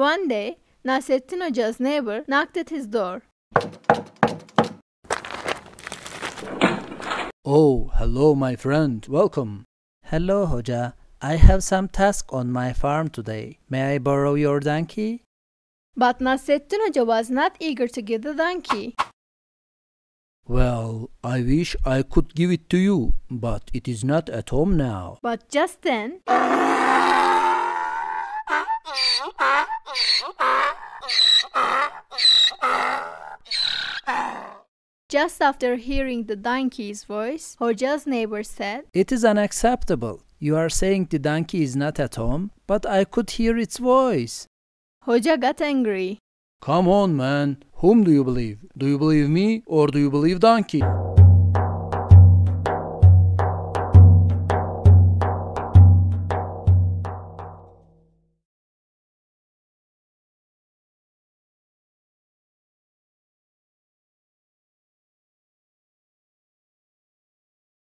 One day, Nasrettin Hoca's neighbor knocked at his door. Oh, hello, my friend. Welcome. Hello, Hoca. I have some task on my farm today. May I borrow your donkey? But Nasrettin Hoca was not eager to give the donkey. Well, I wish I could give it to you, but it is not at home now. But just then, just after hearing the donkey's voice, Hoca's neighbor said, It is unacceptable. You are saying the donkey is not at home, but I could hear its voice. Hoca got angry. Come on, man. Whom do you believe? Do you believe me or do you believe donkey?